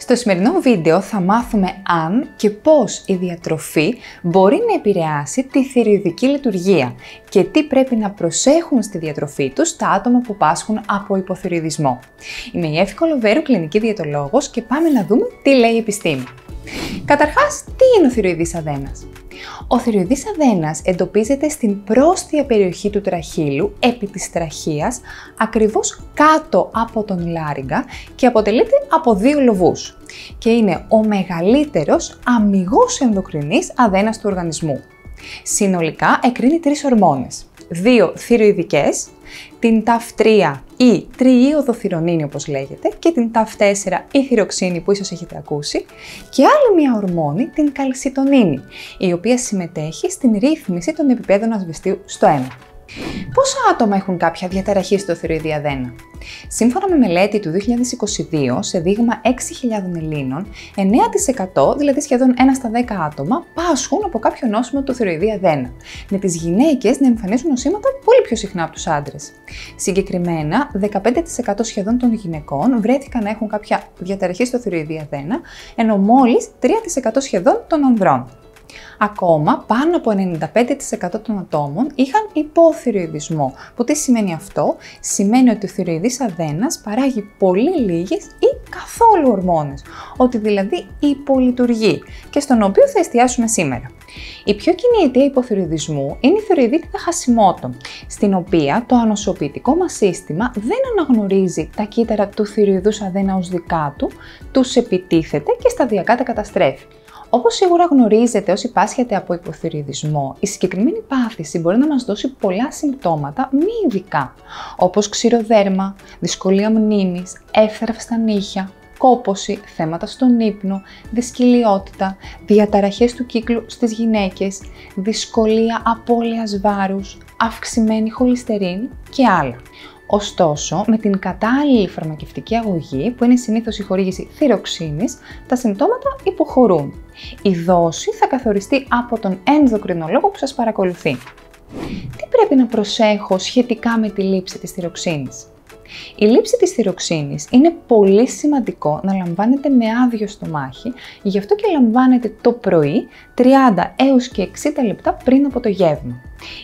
Στο σημερινό βίντεο θα μάθουμε αν και πώς η διατροφή μπορεί να επηρεάσει τη θηροειδική λειτουργία και τι πρέπει να προσέχουν στη διατροφή τους τα άτομα που πάσχουν από υποθυροειδισμό. Είμαι η Εύη Κολοβέρου, κλινική διαιτολόγος και πάμε να δούμε τι λέει η επιστήμη. Καταρχάς, τι είναι ο θηροειδής αδένας; Ο θηροειδής αδένας εντοπίζεται στην πρόστια περιοχή του τραχύλου, επί της τραχείας, ακριβώς κάτω από τον λάριγκα και αποτελείται από δύο λοβούς και είναι ο μεγαλύτερος αμυγός ενδοκρινής αδένας του οργανισμού. Συνολικά εκρίνει τρεις ορμόνες, δύο θηροειδικές, την TAF3 ή τριίοδοθυρονίνη όπως λέγεται και την TAF4 ή θυροξίνη που ίσως έχετε ακούσει και άλλη μια ορμόνη, την καλσιτονίνη, η οποία συμμετέχει στην ρύθμιση των επιπέδων ασβεστίου στο αίμα. Πόσα άτομα έχουν κάποια διαταραχή στο θηροειδή αδένα. Σύμφωνα με μελέτη του 2022, σε δείγμα 6.000 Ελλήνων, 9% δηλαδή σχεδόν 1 στα 10 άτομα πάσχουν από κάποιο νόσημα του θηροειδή αδένα, με τις γυναίκες να εμφανίζουν νοσήματα πολύ πιο συχνά από τους άντρες. Συγκεκριμένα, 15% σχεδόν των γυναικών βρέθηκαν να έχουν κάποια διαταραχή στο θηροειδή αδένα, ενώ μόλις 3% σχεδόν των ανδρών. Ακόμα, πάνω από 95% των ατόμων είχαν υποθυροειδισμό. Που τι σημαίνει αυτό; Σημαίνει ότι ο θηροειδής αδένας παράγει πολύ λίγες ή καθόλου ορμόνες, ότι δηλαδή υπολειτουργεί και στον οποίο θα εστιάσουμε σήμερα. Η πιο κοινή αιτία υποθυροειδισμού είναι η θηροειδίτιδα χασιμότο, στην οποία το ανοσοποιητικό μας σύστημα δεν αναγνωρίζει τα κύτταρα του θηροειδούς αδένα ως δικά του, τους επιτίθεται και σταδιακά τα καταστρέφει. Όπως σίγουρα γνωρίζετε όσοι πάσχετε από υποθυριδισμό, η συγκεκριμένη πάθηση μπορεί να μας δώσει πολλά συμπτώματα μη ειδικά, όπως ξηροδέρμα, δυσκολία μνήμης, εύθραυστα στα νύχια, κόποση, θέματα στον ύπνο, δυσκυλιότητα, διαταραχές του κύκλου στις γυναίκες, δυσκολία απώλειας βάρους, αυξημένη χολυστερίνη και άλλα. Ωστόσο, με την κατάλληλη φαρμακευτική αγωγή, που είναι συνήθως η χορήγηση θυροξίνης, τα συμπτώματα υποχωρούν. Η δόση θα καθοριστεί από τον ενδοκρινολόγο που σας παρακολουθεί. Τι πρέπει να προσέχω σχετικά με τη λήψη της θυροξίνης; Η λήψη της θυροξίνης είναι πολύ σημαντικό να λαμβάνετε με άδειο στομάχι, γι' αυτό και λαμβάνετε το πρωί 30 έως και 60 λεπτά πριν από το γεύμα.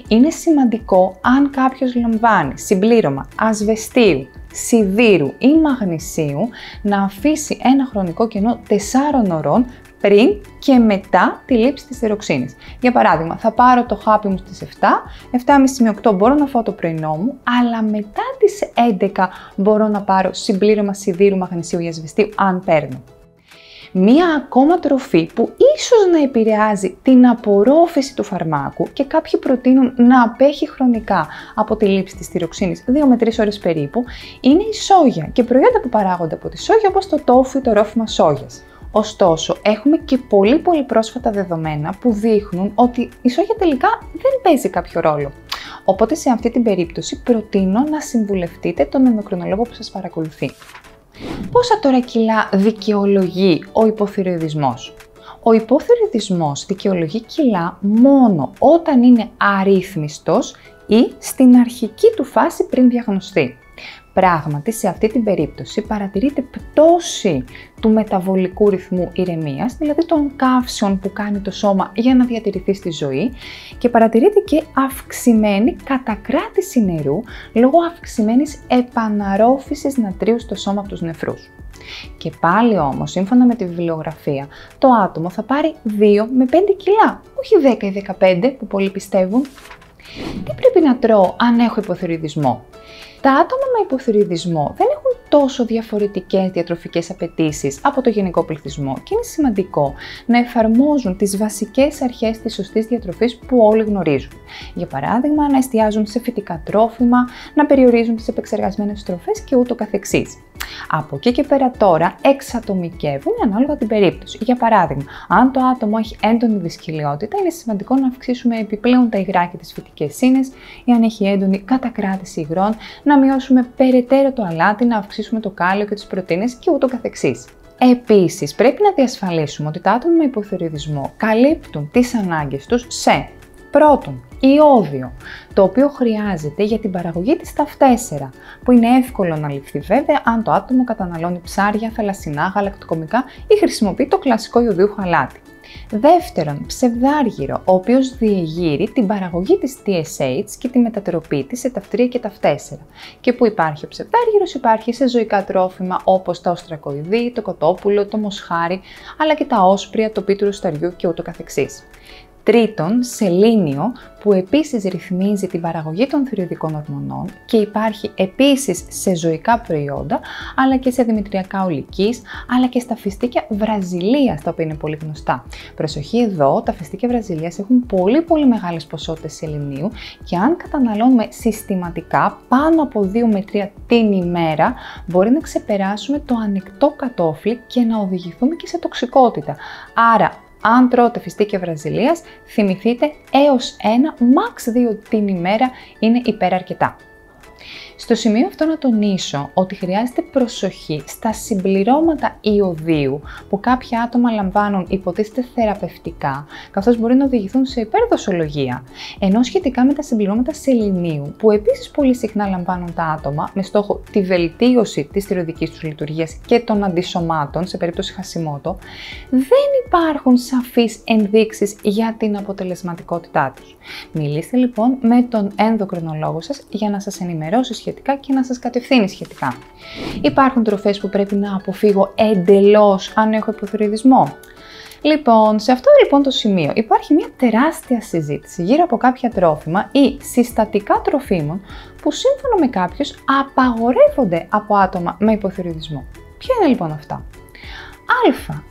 Είναι σημαντικό αν κάποιος λαμβάνει συμπλήρωμα ασβεστίου, σιδήρου ή μαγνησίου να αφήσει ένα χρονικό κενό 4 ωρών πριν και μετά τη λήψη της θεροξίνης. Για παράδειγμα, θα πάρω το χάπι μου στις 7, 7.30 με 8 μπορώ να φάω το πρωινό μου, αλλά μετά τις 11 μπορώ να πάρω συμπλήρωμα σιδήρου, μαγνησίου ή ασβεστίου, αν παίρνω. Μία ακόμα τροφή που ίσως να επηρεάζει την απορρόφηση του φαρμάκου και κάποιοι προτείνουν να απέχει χρονικά από τη λήψη της θυροξίνης 2 με 3 ώρες περίπου, είναι η σόγια και προϊόντα που παράγονται από τη σόγια όπως το τόφου ή το ρόφημα σόγιας. Ωστόσο, έχουμε και πολύ πολύ πρόσφατα δεδομένα που δείχνουν ότι η σόγια τελικά δεν παίζει κάποιο ρόλο. Οπότε σε αυτή την περίπτωση προτείνω να συμβουλευτείτε τον ενδοκρινολόγο που σας παρακολουθεί. Πόσα τώρα κιλά δικαιολογεί ο υποθυροειδισμός. Ο υποθυροειδισμός δικαιολογεί κιλά μόνο όταν είναι αρρύθμιστος ή στην αρχική του φάση πριν διαγνωστεί. Πράγματι, σε αυτή την περίπτωση παρατηρείται πτώση του μεταβολικού ρυθμού ηρεμίας, δηλαδή των καύσεων που κάνει το σώμα για να διατηρηθεί στη ζωή και παρατηρείται και αυξημένη κατακράτηση νερού λόγω αυξημένης επαναρρόφησης νατρίου στο σώμα από τους νεφρούς. Και πάλι όμως, σύμφωνα με τη βιβλιογραφία, το άτομο θα πάρει 2 με 5 κιλά, όχι 10 ή 15 που πολλοί πιστεύουν. Τι πρέπει να τρώω αν έχω υποθυριδισμό. Τα άτομα με υποθυριδισμό δεν έχουν τόσο διαφορετικές διατροφικές απαιτήσεις από το γενικό πληθυσμό και είναι σημαντικό να εφαρμόζουν τις βασικές αρχές της σωστής διατροφής που όλοι γνωρίζουν. Για παράδειγμα, να εστιάζουν σε φυτικά τρόφιμα, να περιορίζουν τις επεξεργασμένες τροφές και ούτω καθεξής. Από εκεί και πέρα τώρα εξατομικεύουν ανάλογα την περίπτωση. Για παράδειγμα, αν το άτομο έχει έντονη δυσκολιότητα, είναι σημαντικό να αυξήσουμε επιπλέον τα υγρά και τις φυτικές ίνε, ή αν έχει έντονη κατακράτηση υγρών, να μειώσουμε περαιτέρω το αλάτι, να αυξήσουμε το κάλιο και τις πρωτενε και ούτω καθεξής. Επίσης, πρέπει να διασφαλίσουμε ότι τα άτομα με υποθεωριδισμό καλύπτουν τις ανάγκες τους σε Πρώτον, ιόδιο, το οποίο χρειάζεται για την παραγωγή της ΤΑΦ4, που είναι εύκολο να ληφθεί βέβαια αν το άτομο καταναλώνει ψάρια, θαλασσινά, γαλακτοκομικά ή χρησιμοποιεί το κλασικό ιωδίου χαλάτι. Δεύτερον, ψευδάργυρο, ο οποίος διεγείρει την παραγωγή της TSH και τη μετατροπή της σε ταυτρία και ταυτέσσερα. Και που υπάρχει ο ψευδάργυρος υπάρχει σε ζωικά τρόφιμα όπως τα οστρακοειδή, το κοτόπουλο, το μοσχάρι, αλλά και τα όσπρια, το πίτρο σταριού και ούτω καθεξής. Τρίτον, σελήνιο, που επίσης ρυθμίζει την παραγωγή των θηροειδικών ορμονών και υπάρχει επίσης σε ζωικά προϊόντα, αλλά και σε δημητριακά ολικής, αλλά και στα φιστίκια Βραζιλίας, τα οποία είναι πολύ γνωστά. Προσοχή εδώ, τα φιστίκια Βραζιλίας έχουν πολύ πολύ μεγάλες ποσότητες σεληνίου και αν καταναλώνουμε συστηματικά πάνω από 2 με 3 την ημέρα, μπορεί να ξεπεράσουμε το ανοιχτό κατόφλι και να οδηγηθούμε και σε τοξικότητα. Άρα αν τρώτε φιστίκια Βραζιλίας, θυμηθείτε έως ένα, max δύο την ημέρα είναι υπεραρκετά. Στο σημείο αυτό να τονίσω ότι χρειάζεται προσοχή στα συμπληρώματα ιωδίου που κάποια άτομα λαμβάνουν υποτίθεται θεραπευτικά, καθώς μπορεί να οδηγηθούν σε υπερδοσολογία, ενώ σχετικά με τα συμπληρώματα σεληνίου, που επίσης πολύ συχνά λαμβάνουν τα άτομα με στόχο τη βελτίωση της θηροειδικής τους λειτουργίας και των αντισωμάτων σε περίπτωση χασιμότο, δεν υπάρχουν σαφείς ενδείξεις για την αποτελεσματικότητά τους. Μιλήστε λοιπόν με τον ενδοκρινολόγο σας για να σας ενημερώσει σχετικά και να σας κατευθύνει σχετικά. Υπάρχουν τροφές που πρέπει να αποφύγω εντελώς αν έχω υποθυριδισμό. Λοιπόν, σε αυτό λοιπόν το σημείο υπάρχει μια τεράστια συζήτηση γύρω από κάποια τρόφιμα ή συστατικά τροφίμων που σύμφωνα με κάποιους απαγορεύονται από άτομα με υποθυριδισμό. Ποια είναι λοιπόν αυτά;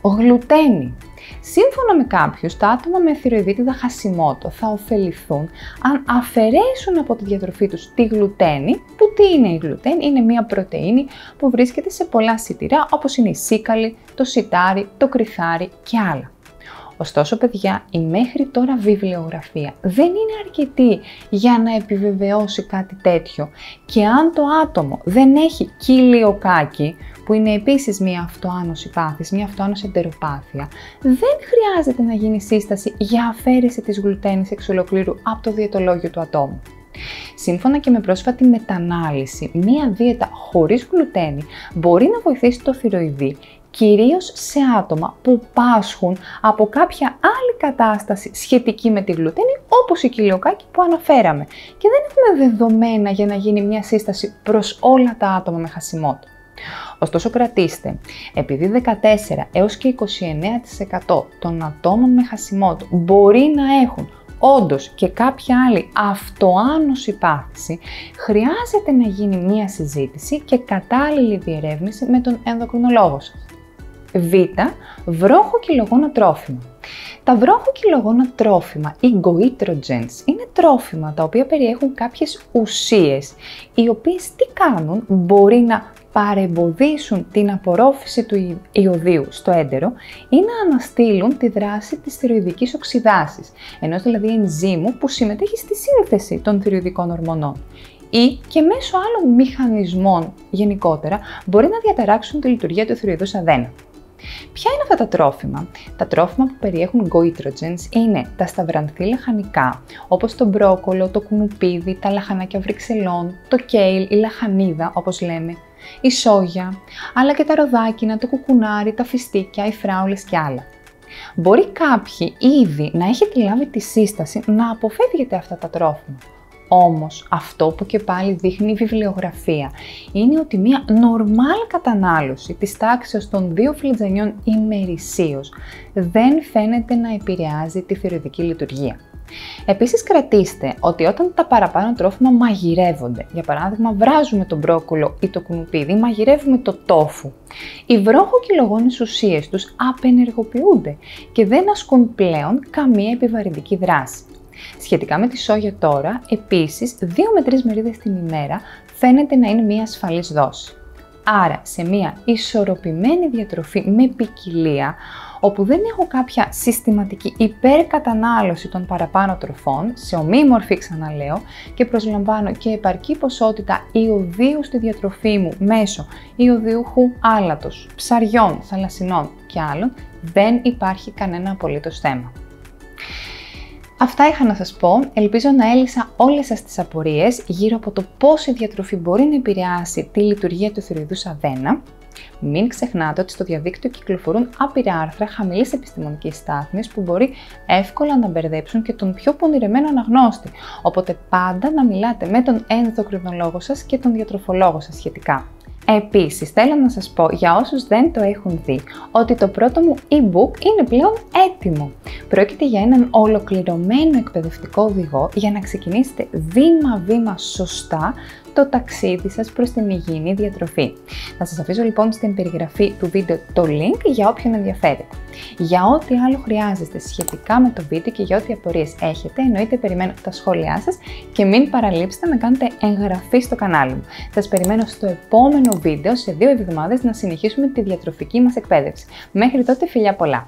Α. Γλουτένι. Σύμφωνα με κάποιους, τα άτομα με θηροειδίτιδα χασιμότο θα ωφεληθούν αν αφαιρέσουν από τη διατροφή τους τη γλουτένη, που τι είναι η γλουτένη, είναι μια πρωτεΐνη που βρίσκεται σε πολλά σιτηρά όπως είναι η σίκαλη, το σιτάρι, το κρυθάρι και άλλα. Ωστόσο, παιδιά, η μέχρι τώρα βιβλιογραφία δεν είναι αρκετή για να επιβεβαιώσει κάτι τέτοιο και αν το άτομο δεν έχει κυλιοκάκι, που είναι επίσης μια αυτοάνωση πάθηση, μια αυτοάνωση εντεροπάθεια, δεν χρειάζεται να γίνει σύσταση για αφαίρεση της γλουτένης εξ ολοκλήρου από το διαιτολόγιο του ατόμου. Σύμφωνα και με πρόσφατη μετανάλυση, μία δίαιτα χωρίς γλουτένη μπορεί να βοηθήσει το θηροειδή κυρίως σε άτομα που πάσχουν από κάποια άλλη κατάσταση σχετική με τη γλουτένη, όπως η κοιλιοκάκη που αναφέραμε. Και δεν έχουμε δεδομένα για να γίνει μια σύσταση προς όλα τα άτομα με χασιμότητα. Ωστόσο κρατήστε, επειδή 14 έως και 29% των ατόμων με χασιμότητα μπορεί να έχουν όντως και κάποια άλλη αυτοάνωση πάθηση, χρειάζεται να γίνει μία συζήτηση και κατάλληλη διερεύνηση με τον ενδοκρινολόγο σας. Β. Βρόχο κυλογόνα τρόφιμα. Τα βρόχο κυλογόνα τρόφιμα ή goitrogens είναι τρόφιμα τα οποία περιέχουν κάποιες ουσίες οι οποίες τι κάνουν; Μπορεί να παρεμποδίσουν την απορρόφηση του ιωδίου στο έντερο ή να αναστείλουν τη δράση της θηροειδικής οξυδάσης, ενός δηλαδή ενζήμου που συμμετέχει στη σύνθεση των θηροειδικών ορμονών ή και μέσω άλλων μηχανισμών γενικότερα μπορεί να διαταράξουν τη λειτουργία του θηροειδούς αδένα. Ποια είναι αυτά τα τρόφιμα; Τα τρόφιμα που περιέχουν goitrogens είναι τα σταυρανθή λαχανικά, όπως το μπρόκολο, το κουνουπίδι, τα λαχανάκια βρυξελών, το κέιλ, η λαχανίδα όπως λέμε, η σόγια, αλλά και τα ροδάκινα, το κουκουνάρι, τα φιστίκια, οι φράουλες και άλλα. Μπορεί κάποιοι ήδη να έχετε λάβει τη σύσταση να αποφεύγετε αυτά τα τρόφιμα. Όμως αυτό που και πάλι δείχνει η βιβλιογραφία είναι ότι μια νορμάλ κατανάλωση της τάξης των δύο φλιτζανιών ημερησίως δεν φαίνεται να επηρεάζει τη θηροειδική λειτουργία. Επίσης κρατήστε ότι όταν τα παραπάνω τρόφιμα μαγειρεύονται, για παράδειγμα βράζουμε το μπρόκολο ή το κουνουπίδι, μαγειρεύουμε το τόφου, οι βρόχο-κυλογόνες ουσίες τους απενεργοποιούνται και δεν ασκούν πλέον καμία επιβαρυντική δράση. Σχετικά με τη σόγια τώρα, επίσης 2 με 3 μερίδες την ημέρα φαίνεται να είναι μια ασφαλής δόση. Άρα, σε μια ισορροπημένη διατροφή με ποικιλία, όπου δεν έχω κάποια συστηματική υπερκατανάλωση των παραπάνω τροφών, σε ομή μορφή ξαναλέω, και προσλαμβάνω και επαρκή ποσότητα ιωδίου στη διατροφή μου μέσω ιωδιούχου άλατος, ψαριών, θαλασσινών και άλλων, δεν υπάρχει κανένα απολύτως θέμα. Αυτά είχα να σας πω. Ελπίζω να έλυσα όλες σας τις απορίες γύρω από το πώς η διατροφή μπορεί να επηρεάσει τη λειτουργία του θηροειδούς αδένα. Μην ξεχνάτε ότι στο διαδίκτυο κυκλοφορούν άπειρα άρθρα χαμηλής επιστημονικής στάθμης που μπορεί εύκολα να μπερδέψουν και τον πιο πονηρεμένο αναγνώστη. Οπότε πάντα να μιλάτε με τον ενδοκρινολόγο σας και τον διατροφολόγο σας σχετικά. Επίσης, θέλω να σας πω για όσους δεν το έχουν δει, ότι το πρώτο μου e-book είναι πλέον έτοιμο. Πρόκειται για έναν ολοκληρωμένο εκπαιδευτικό οδηγό για να ξεκινήσετε βήμα-βήμα σωστά το ταξίδι σας προς την υγιεινή διατροφή. Θα σας αφήσω λοιπόν στην περιγραφή του βίντεο το link για όποιον ενδιαφέρεται. Για ό,τι άλλο χρειάζεστε σχετικά με το βίντεο και για ό,τι απορίες έχετε, εννοείται περιμένω τα σχόλιά σας και μην παραλείψετε να κάνετε εγγραφή στο κανάλι μου. Σας περιμένω στο επόμενο βίντεο σε δύο εβδομάδες να συνεχίσουμε τη διατροφική μας εκπαίδευση. Μέχρι τότε φιλιά πολλά!